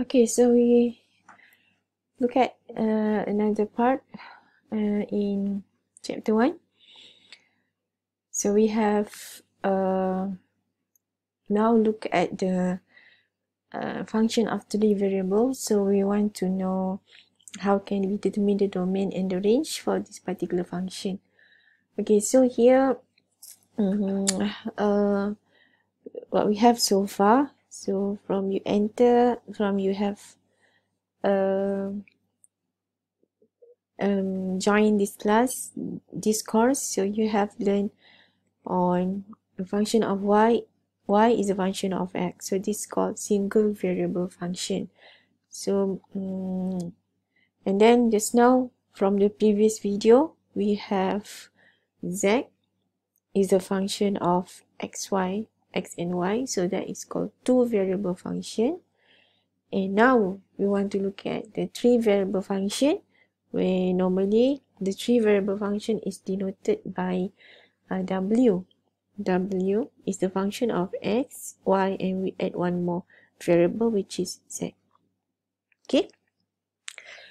Okay, so we look at uh, another part uh, in chapter 1. So we have uh, now look at the uh, function of three variables. So we want to know how can we determine the domain and the range for this particular function. Okay, so here um, uh, what we have so far so from you enter from you have uh, um, join this class this course so you have learned on a function of y y is a function of x. So this is called single variable function. So um, and then just now from the previous video we have z is a function of xy x and y so that is called two variable function. And now we want to look at the three variable function where normally the three variable function is denoted by uh, w. W is the function of x y and we add one more variable which is z. Okay?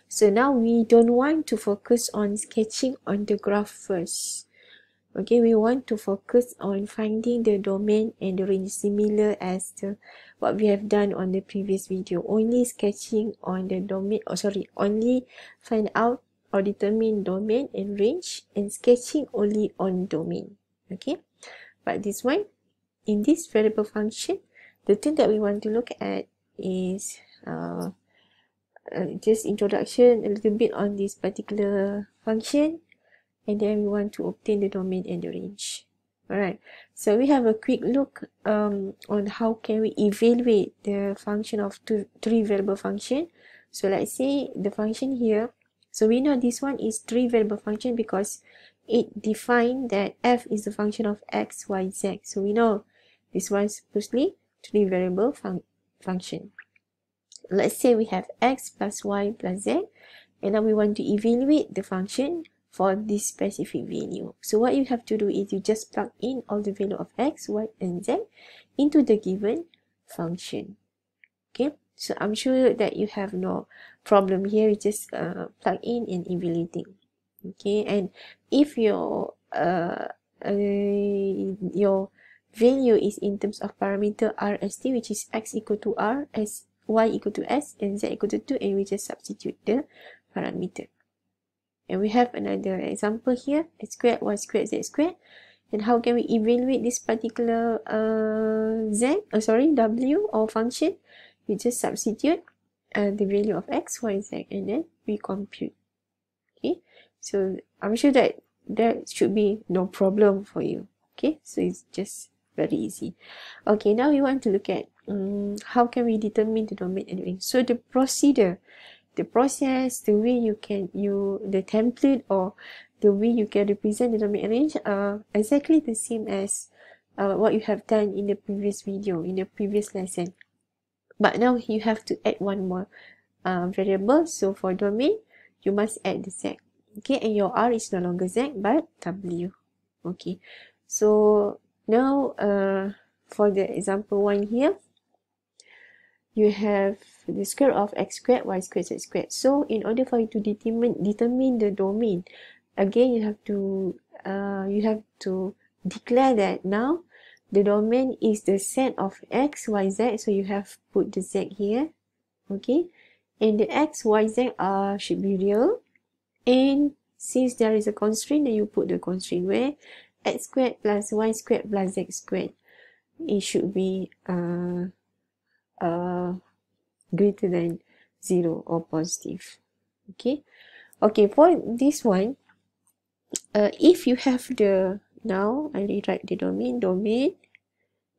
So now we don't want to focus on sketching on the graph first okay we want to focus on finding the domain and the range similar as the what we have done on the previous video. Only sketching on the domain oh sorry only find out or determine domain and range and sketching only on domain. Okay? But this one in this variable function the thing that we want to look at is uh, uh, just introduction a little bit on this particular function and then we want to obtain the domain and the range. Alright so we have a quick look um, on how can we evaluate the function of two three variable function. So let's say the function here so we know this one is three variable function because it defined that f is the function of x y z. So we know this one is supposedly three variable fun function. Let's say we have x plus y plus z and now we want to evaluate the function for this specific value. So what you have to do is you just plug in all the value of x, y, and z into the given function. Okay, so I'm sure that you have no problem here. You just uh, plug in and evaluating. Okay, and if your uh, uh, your value is in terms of parameter rst, which is x equal to r, s y equal to s, and z equal to 2, and we just substitute the parameter. And we have another example here, x squared, y squared, z squared. And how can we evaluate this particular uh, z, uh, sorry, w or function? We just substitute uh, the value of x, y, z and then we compute. Okay, so I'm sure that that should be no problem for you. Okay, so it's just very easy. Okay, now we want to look at um, how can we determine the domain and range. So the procedure the process, the way you can you the template or the way you can represent the domain range are exactly the same as uh, what you have done in the previous video, in the previous lesson. But now you have to add one more uh, variable. So for domain, you must add the z. Okay, and your r is no longer z but w. Okay, so now uh, for the example one here, you have the square of x squared, y squared, z squared. So in order for you to determine determine the domain, again you have to uh, you have to declare that now the domain is the set of x, y, z. So you have put the z here, okay, and the x, y, z are should be real, and since there is a constraint, then you put the constraint where x squared plus y squared plus z squared. It should be uh, uh, greater than 0 or positive. Okay? Okay for this one uh, if you have the now I rewrite the domain. Domain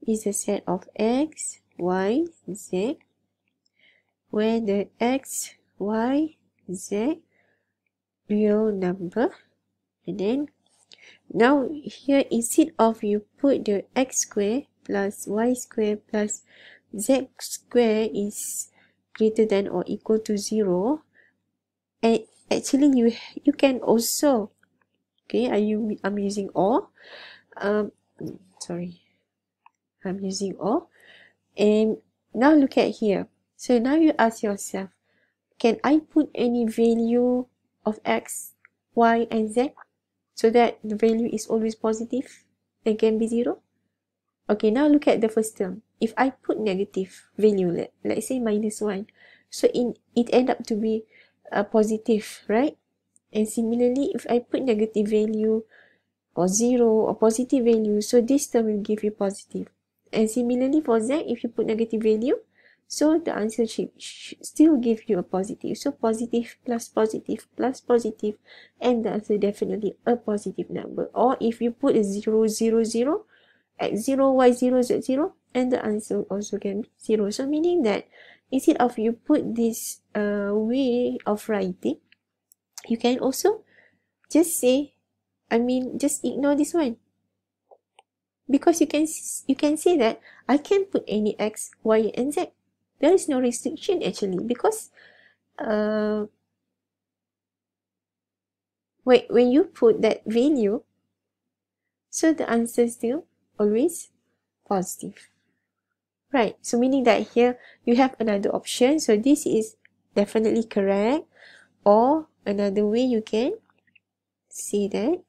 is a set of x y z. Where the x y z real number. And then now here instead of you put the x square plus y square plus z square is greater than or equal to 0 and actually you you can also okay are you i'm using or um sorry. I'm using or and now look at here. So now you ask yourself, can I put any value of x, y, and z so that the value is always positive and can be zero? Okay, now look at the first term. If I put negative value, let, let's say minus 1, so in, it end up to be a positive, right? And similarly, if I put negative value or 0 or positive value, so this term will give you positive. And similarly for z, if you put negative value, so the answer should, should still give you a positive. So positive plus positive plus positive, and the answer definitely a positive number. Or if you put a 0, 0, 0, x0, y0, z0, and the answer also can be 0. So meaning that instead of you put this uh, way of writing, you can also just say, I mean, just ignore this one. Because you can you can say that I can put any x, y, and z. There is no restriction actually because uh, when, when you put that value, so the answer still always positive. Right, so meaning that here you have another option. So this is definitely correct. Or another way you can see that.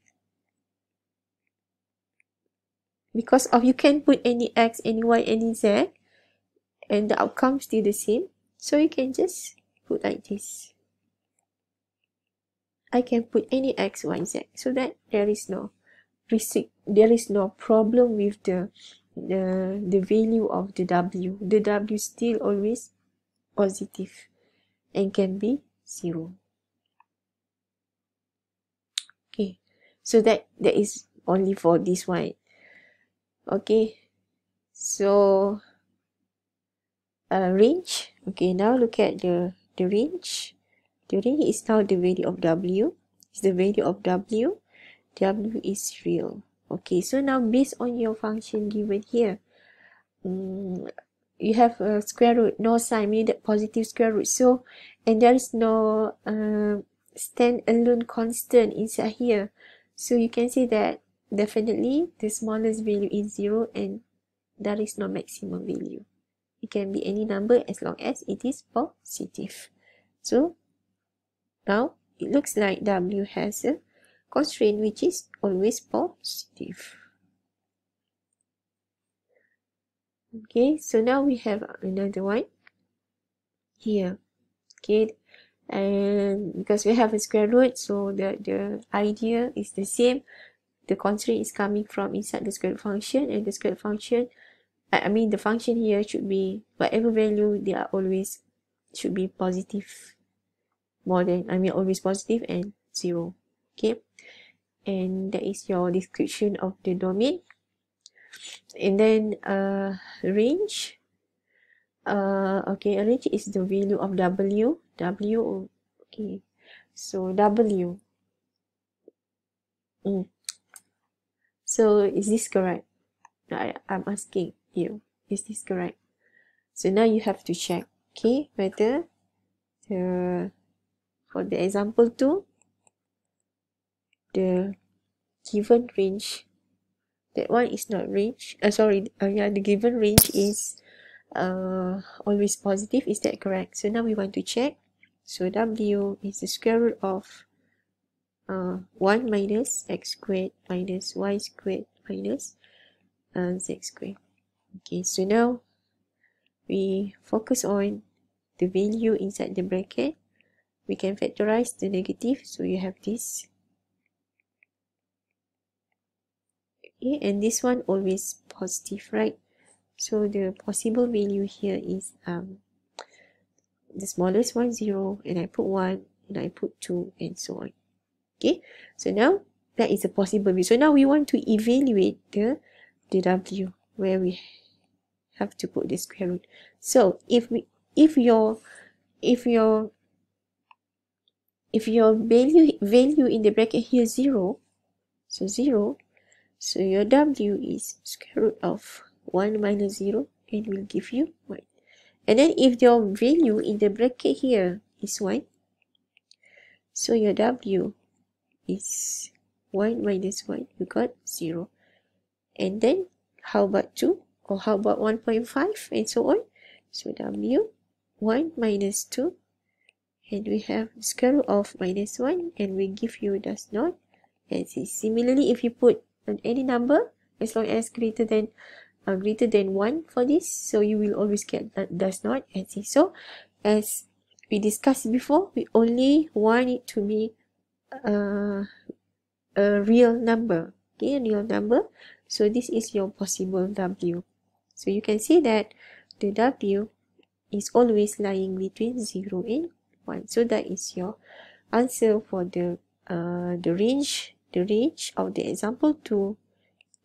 Because of you can put any x, any y, any z. And the outcome still the same. So you can just put like this. I can put any x, y, z. So that there is no there is no problem with the the the value of the w. The w still always positive and can be zero. Okay. So that that is only for this one. Okay. So uh, range. Okay now look at the the range. The range is now the value of w. Is the value of w w is real. Okay so now based on your function given here um, you have a square root no sign meaning that positive square root. So and there is no uh, stand-alone constant inside here. So you can see that definitely the smallest value is zero and there is no maximum value. It can be any number as long as it is positive. So now it looks like w has a constraint which is always positive. Okay, so now we have another one here. Okay, and because we have a square root, so the, the idea is the same. The constraint is coming from inside the square root function and the square root function, I mean the function here should be whatever value they are always should be positive more than, I mean always positive and zero. Okay and that is your description of the domain. And then uh, range. Uh, okay a range is the value of w. W okay. So w. Mm. so is this correct? I, i'm asking you is this correct? So now you have to check okay whether the for the example 2 the given range. That one is not range. Uh, sorry uh, yeah the given range is uh, always positive. Is that correct? So now we want to check. So w is the square root of uh, 1 minus x squared minus y squared minus uh, z squared. Okay so now we focus on the value inside the bracket. We can factorize the negative. So you have this okay and this one always positive right? So the possible value here is um the smallest one zero and I put one and I put two and so on. Okay? So now that is a possible value. So now we want to evaluate the the w where we have to put the square root. So if we if your if your if your value value in the bracket here zero so zero so your W is square root of 1 minus 0 and will give you 1. And then if your value in the bracket here is 1, so your W is 1 minus 1, you got 0. And then how about 2 or how about 1.5 and so on. So W 1 minus 2 and we have square root of minus 1 and we give you does not and similarly if you put any number as long as greater than uh, greater than 1 for this. So you will always get that does not. And see so as we discussed before we only want it to be uh, a real number. Okay a real number. So this is your possible w. So you can see that the w is always lying between 0 and 1 so that is your answer for the uh, the range the range of the example 2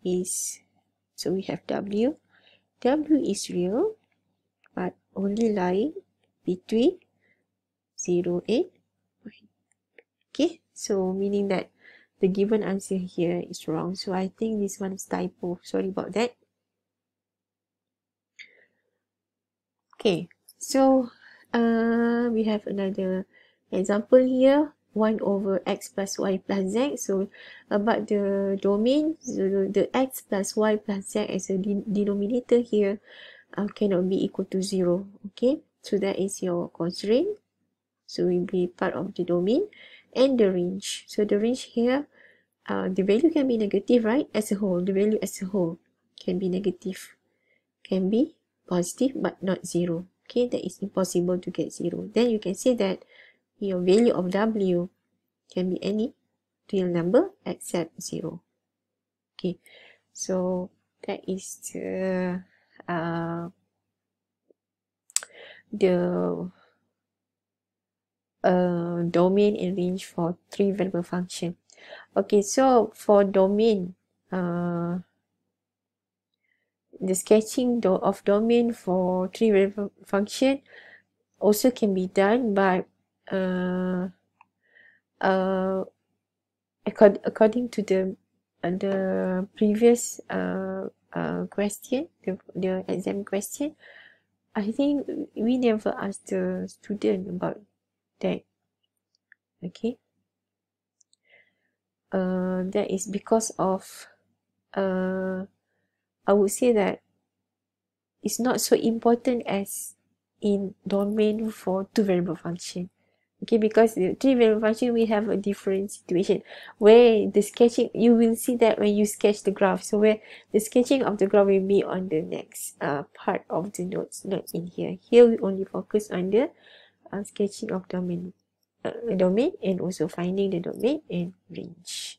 is so we have w. W is real but only lying between 0 and 1 okay so meaning that the given answer here is wrong. So i think this one is typo. Sorry about that. Okay so uh, we have another example here 1 over x plus y plus z. So about the domain, so the x plus y plus z as a de denominator here uh, cannot be equal to 0. Okay, so that is your constraint. So will be part of the domain and the range. So the range here, uh, the value can be negative, right? As a whole, the value as a whole can be negative, can be positive, but not 0. Okay, that is impossible to get 0. Then you can say that your value of w can be any real number except 0. Okay, so that is the, uh, the uh, domain and range for three variable function. Okay, so for domain, uh, the sketching of domain for three variable function also can be done by uh, uh, accord, according to the uh, the previous uh, uh, question, the, the exam question, I think we never asked the student about that. Okay. Uh, that is because of uh, I would say that it's not so important as in domain for two variable function okay because the three variable function we have a different situation where the sketching you will see that when you sketch the graph. So where the sketching of the graph will be on the next uh, part of the notes not in here. Here we only focus on the uh, sketching of domain uh, domain and also finding the domain and range